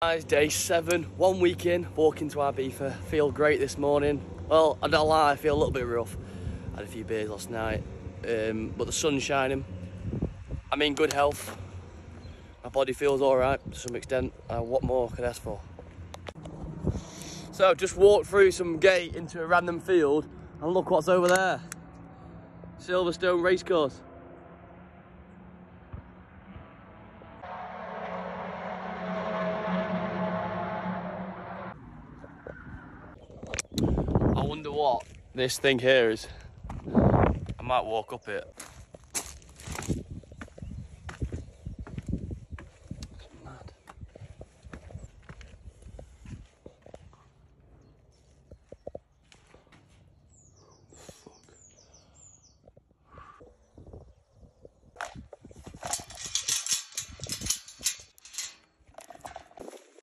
Guys, day seven, one week in, walking to Ibiza. Feel great this morning. Well, I don't lie, I feel a little bit rough. Had a few beers last night, um, but the sun's shining. I'm in good health. My body feels all right to some extent. Uh, what more could I ask for? So, just walked through some gate into a random field, and look what's over there. Silverstone Racecourse. Wonder what this thing here is. I might walk up it.